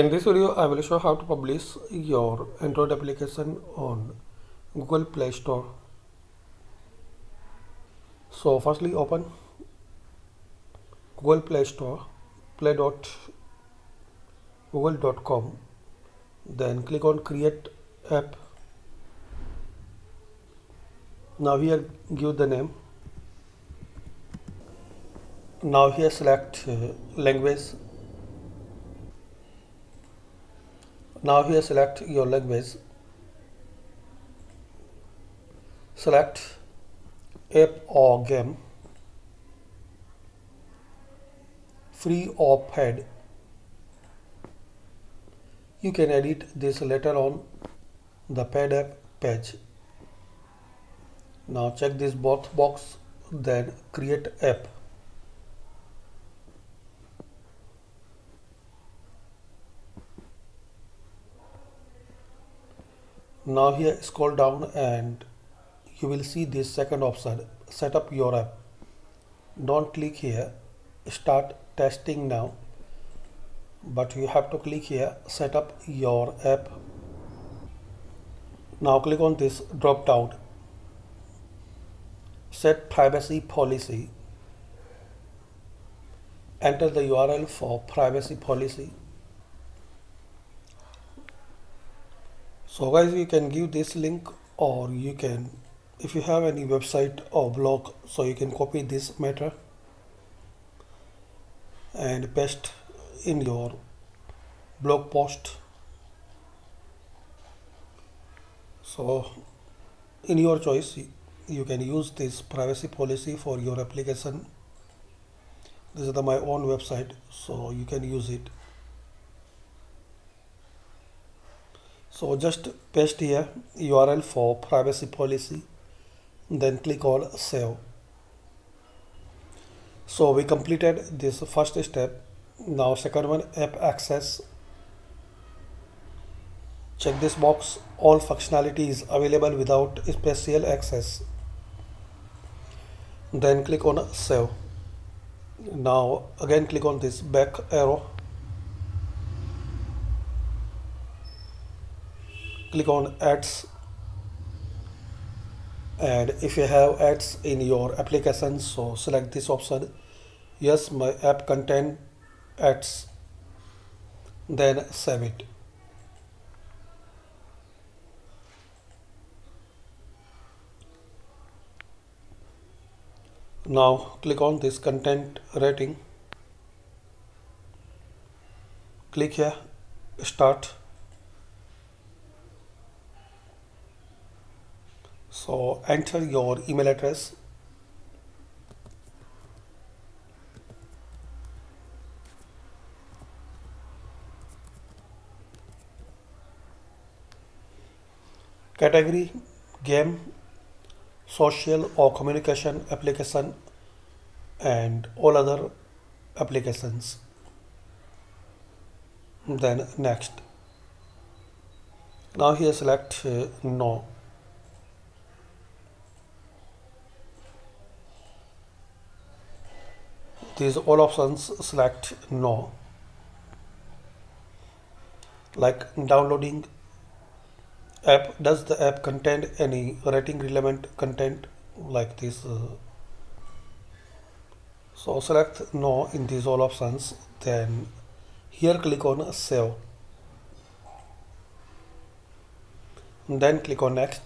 In this video, I will show how to publish your Android application on Google Play Store. So firstly open Google Play Store, play.google.com, then click on create app. Now here give the name. Now here select uh, language now here select your language select app or game. Free or paid. You can edit this later on the paid app page. Now check this both box then create app now here scroll down and you will see this second option. Set up your app. Don't click here. Start testing now. But you have to click here. Set up your app. Now click on this drop down. Set privacy policy. Enter the url for privacy policy so guys you can give this link or you can if you have any website or blog so you can copy this matter and paste in your blog post. So in your choice you can use this privacy policy for your application. This is the, my own website so you can use it so just paste here url for privacy policy then click on save. So we completed this first step. Now second one app access. Check this box. All functionality is available without special access. Then click on save. Now again click on this back arrow click on ads. And if you have ads in your application so select this option. Yes my app contain ads. Then save it. Now click on this content rating. Click here. Start so enter your email address. Category game social or communication application and all other applications. Then next. Now here select uh, no these all options select no. Like downloading app does the app contain any rating relevant content like this? So select no in these all options then here click on save. Then click on next.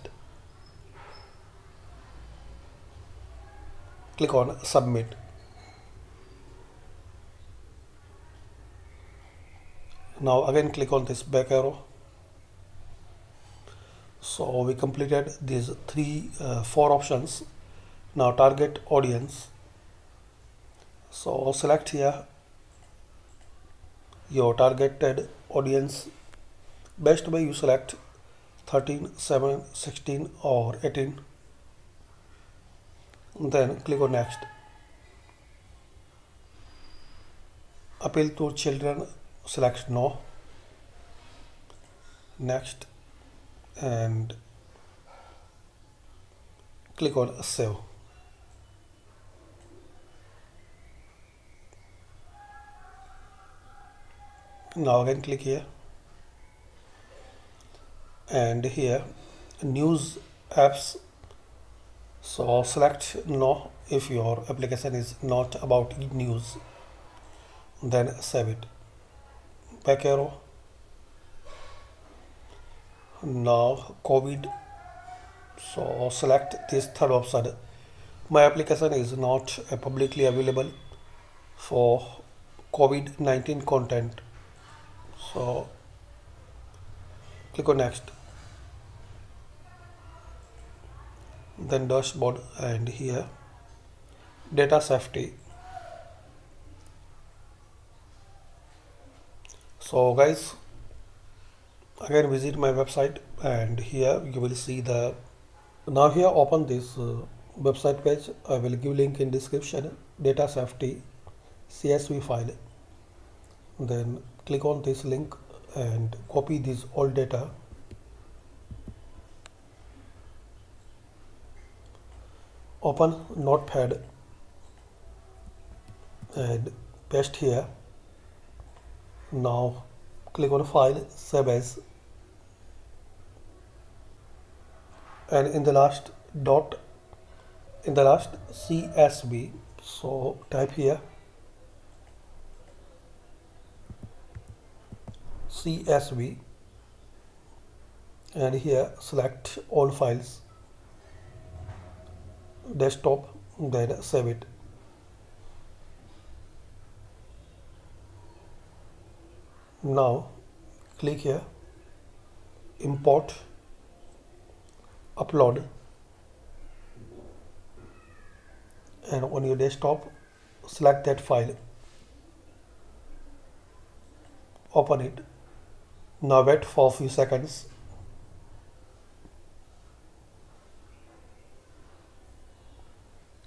Click on submit now again click on this back arrow. So we completed these three uh, four options. Now target audience. So select here your targeted audience. Best way you select 13 7 16 or 18 then click on next. Appeal to children select no. Next and click on save. Now again click here. And here news apps. So select no if your application is not about news. Then save it arrow now covid. So select this third option. My application is not uh, publicly available for covid-19 content. So click on next. Then dashboard and here. Data safety so guys again visit my website and here you will see the now here open this uh, website page. I will give link in description data safety csv file. Then click on this link and copy this all data. Open notepad and paste here now click on file save as. And in the last dot in the last csv so type here. Csv and here select all files. Desktop then save it now click here. Import. Upload. And on your desktop select that file. Open it. Now wait for a few seconds.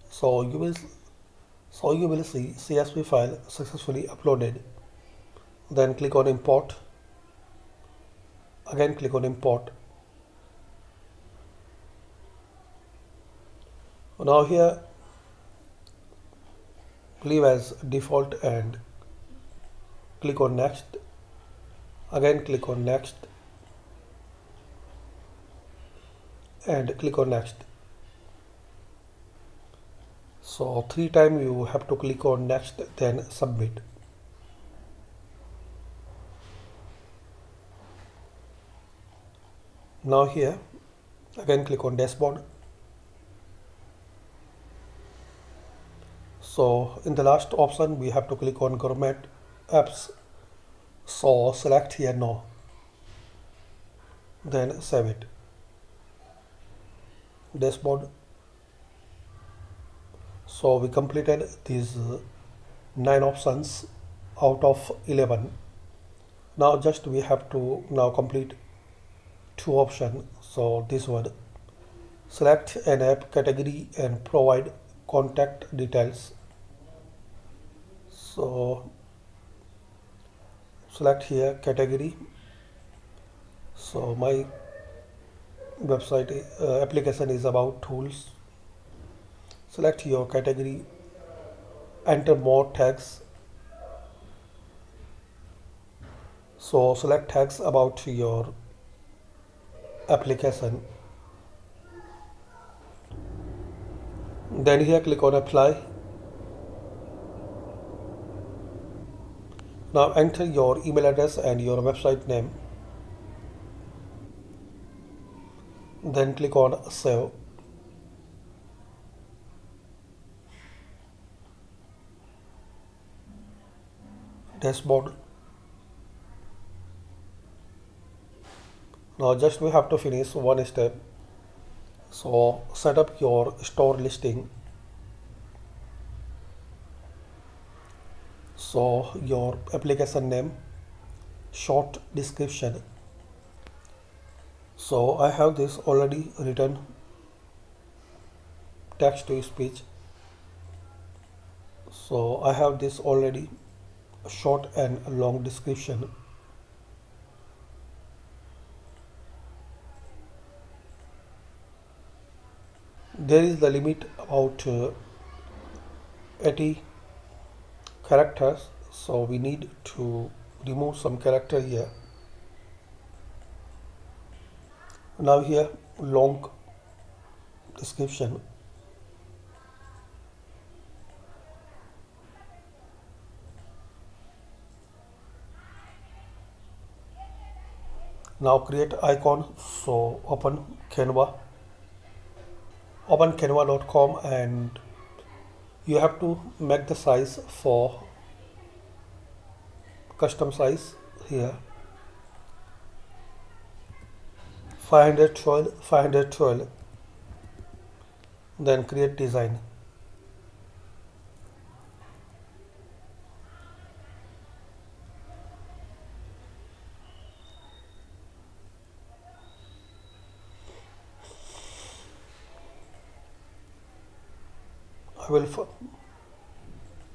So you will so you will see csv file successfully uploaded then click on import. Again click on import. Now here leave as default and click on next. Again click on next. And click on next. So three times you have to click on next then submit now here again click on dashboard. So in the last option we have to click on government apps. So select here no then save it. Dashboard. So we completed these uh, nine options out of 11 now just we have to now complete two options. So this one select an app category and provide contact details. So select here category. So my website uh, application is about tools. Select your category. Enter more tags. So select tags about your application. Then here click on apply. Now enter your email address and your website name. Then click on save. Dashboard now just we have to finish one step. So set up your store listing. So your application name short description. So I have this already written. Text to speech. So I have this already short and long description there is the limit about uh, 80 characters so we need to remove some character here. Now here long description. Now create icon so open canva open canva.com and you have to make the size for custom size here. 512 512 then create design will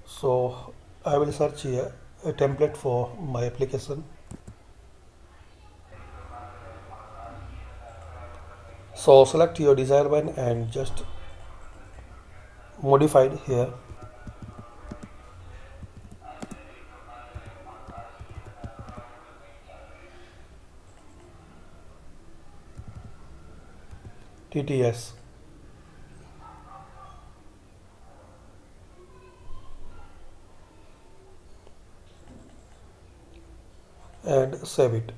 so I will search here a template for my application. So select your desired one and just modify it here. TTS and save it.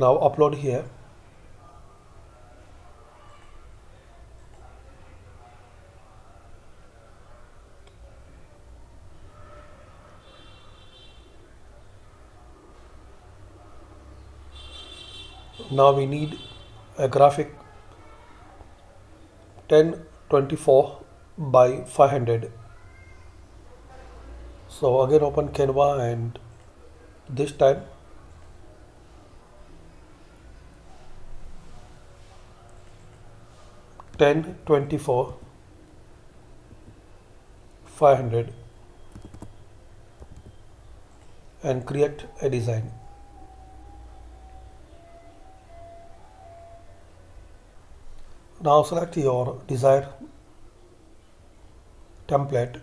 Now upload here now we need a graphic 1024 by 500 so again open canva and this time ten twenty four five hundred. And create a design now select your desired template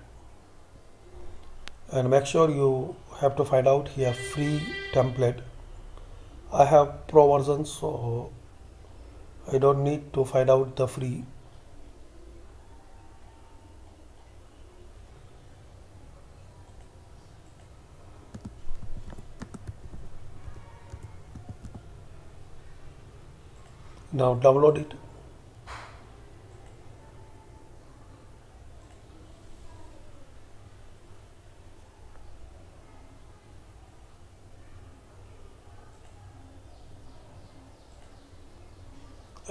and make sure you have to find out here free template. I have pro version so I don't need to find out the free. Now download it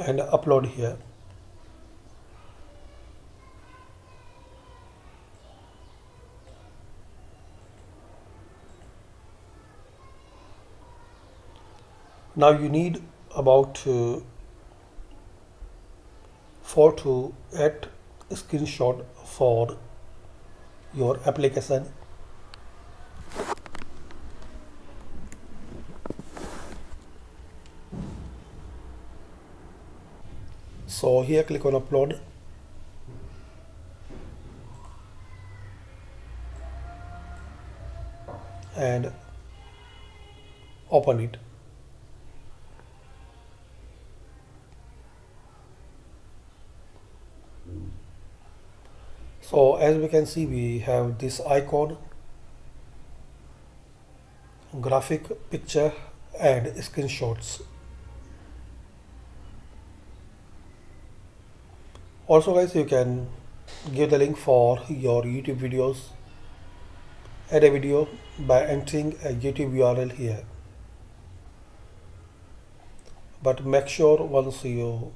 and upload here. Now you need about uh, 4 to 8 screenshot for your application so here click on upload. And open it. So as we can see we have this icon graphic picture and screenshots also guys you can give the link for your youtube videos. Add a video by entering a youtube url here. But make sure once you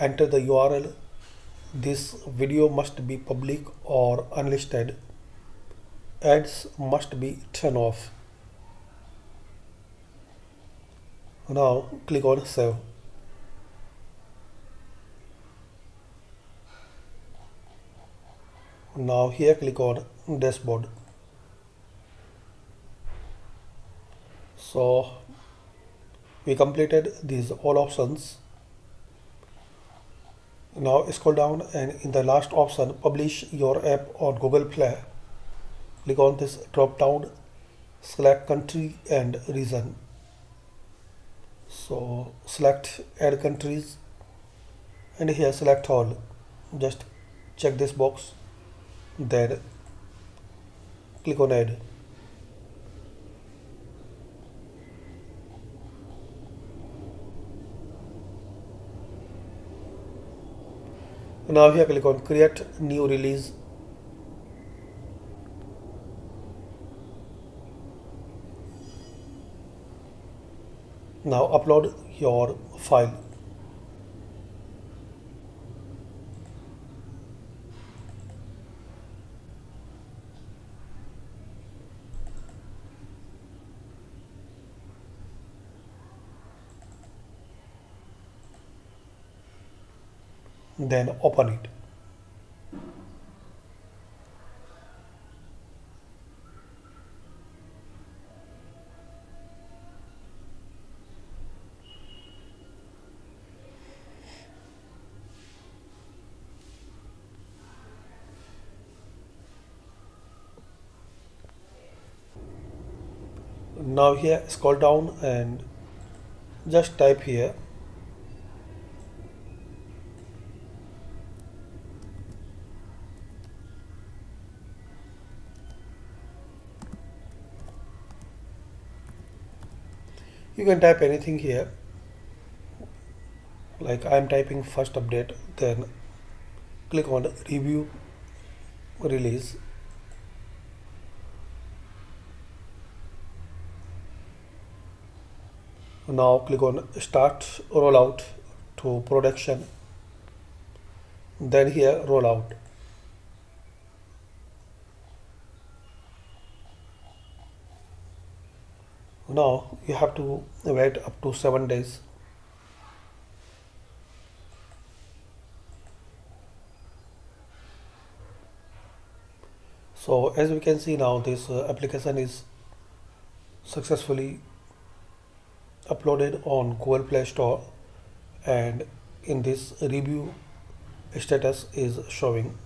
enter the url this video must be public or unlisted. Ads must be turned off. Now click on save now here click on dashboard. So we completed these all options. Now scroll down and in the last option publish your app on google play. Click on this drop down select country and region. So select add countries. And here select all. Just check this box then click on add. Now here click on create new release. Now upload your file then open it. Now here scroll down and just type here can type anything here. Like I am typing first update then click on review release. Now click on start rollout to production. Then here rollout now you have to wait up to seven days. So as we can see now this uh, application is successfully uploaded on Google Play Store and in this review status is showing.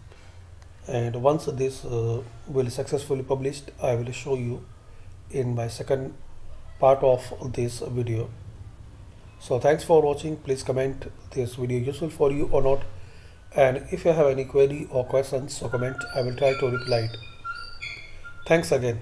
And once this uh, will successfully published I will show you in my second part of this video. So thanks for watching. Please comment this video useful for you or not. And if you have any query or questions or comment. I will try to reply it. Thanks again